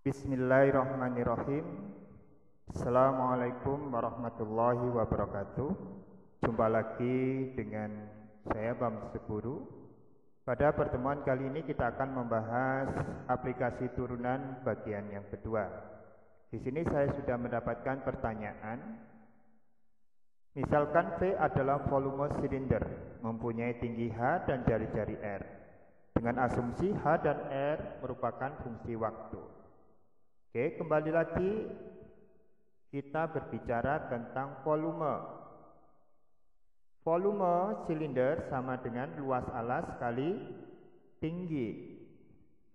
Bismillahirrahmanirrahim. Assalamualaikum warahmatullahi wabarakatuh. Jumpa lagi dengan saya Bam Sepuru. Pada pertemuan kali ini kita akan membahas aplikasi turunan bagian yang kedua. Di sini saya sudah mendapatkan pertanyaan. Misalkan V adalah volume silinder, mempunyai tinggi H dan jari-jari R. Dengan asumsi H dan R merupakan fungsi waktu. Oke, kembali lagi kita berbicara tentang volume. Volume silinder sama dengan luas alas kali tinggi.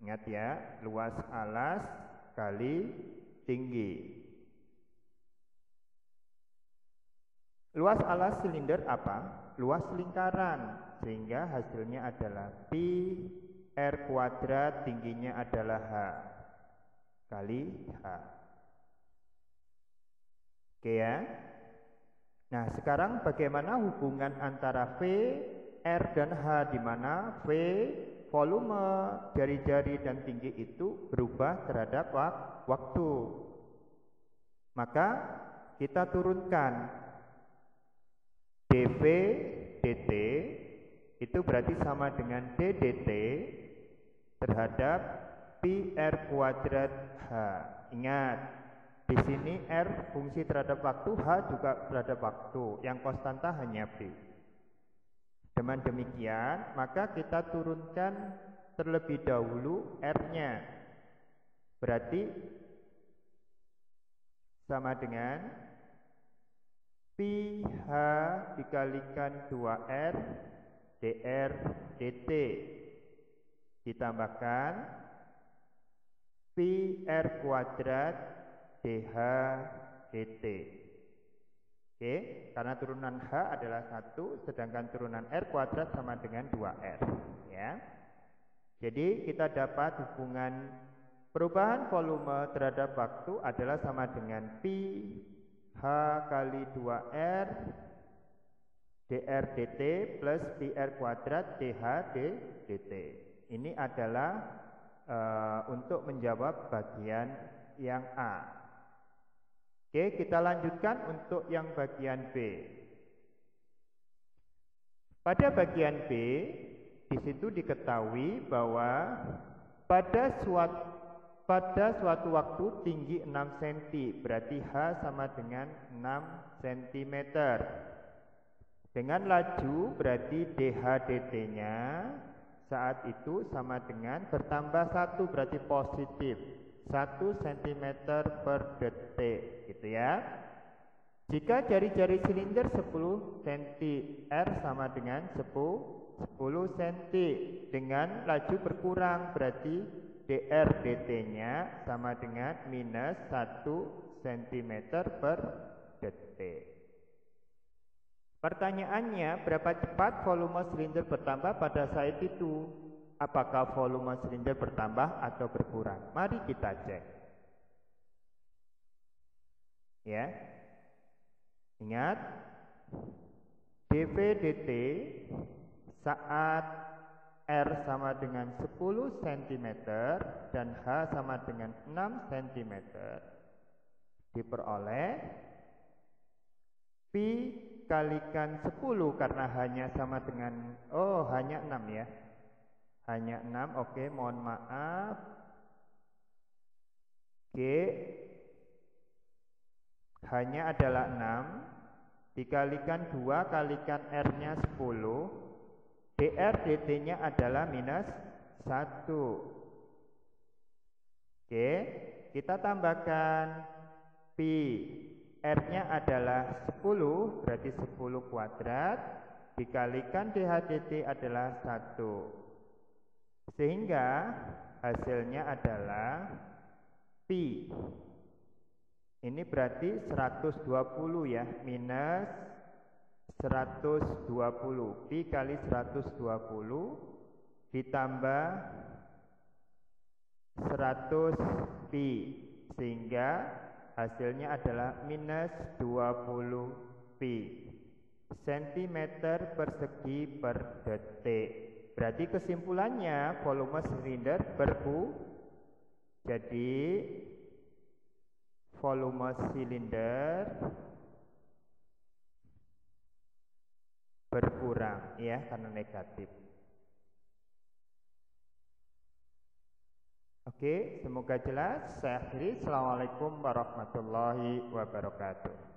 Ingat ya, luas alas kali tinggi. Luas alas silinder apa? Luas lingkaran, sehingga hasilnya adalah pi r kuadrat, tingginya adalah h kali H. Oke ya. Nah, sekarang bagaimana hubungan antara V, R dan H di mana V volume jari-jari dan tinggi itu berubah terhadap waktu. Maka kita turunkan dV dt itu berarti sama dengan d dt terhadap pi r kuadrat h. Ingat, di sini r fungsi terhadap waktu, h juga terhadap waktu. Yang konstanta hanya p. Dengan demikian, maka kita turunkan terlebih dahulu r-nya. Berarti sama dengan pi h dikalikan 2r dr dt ditambahkan pi r kuadrat dh dt. Oke, karena turunan h adalah satu, sedangkan turunan r kuadrat sama dengan 2r. Ya. Jadi kita dapat hubungan perubahan volume terhadap waktu adalah sama dengan pi h kali 2r dr dt plus pi r kuadrat dh dt. Ini adalah uh, untuk menjawab bagian yang A. Oke, kita lanjutkan untuk yang bagian B. Pada bagian B, di situ diketahui bahwa pada suatu pada suatu waktu tinggi 6 cm, berarti H sama dengan 6 cm. Dengan laju berarti DH dt-nya saat itu sama dengan bertambah satu berarti positif. Satu cm per detik gitu ya. Jika jari-jari silinder 10 cm R sama dengan 10 10 cm dengan laju berkurang berarti dr dt nya sama dengan minus 1 cm per detik Pertanyaannya, berapa cepat volume silinder bertambah pada saat itu? Apakah volume silinder bertambah atau berkurang? Mari kita cek. Ya. Ingat, dV dt saat R sama dengan 10 cm dan H sama dengan 6 cm diperoleh pi kalikan 10 karena hanya sama dengan oh hanya 6 ya. Hanya 6. Oke, mohon maaf. G hanya adalah 6 dikalikan 2 kalikan R-nya 10 dr dt-nya adalah minus 1 Oke, kita tambahkan pi R-nya adalah 10, berarti 10 kuadrat, dikalikan DHDT adalah 1. Sehingga hasilnya adalah Pi. Ini berarti 120 ya, minus 120. Pi kali 120 ditambah 100 Pi. Sehingga hasilnya adalah minus 20 pi cm persegi per detik. Berarti kesimpulannya volume silinder berku Jadi volume silinder berkurang ya karena negatif. Oke, semoga jelas. Saya akhiri. Assalamualaikum warahmatullahi wabarakatuh.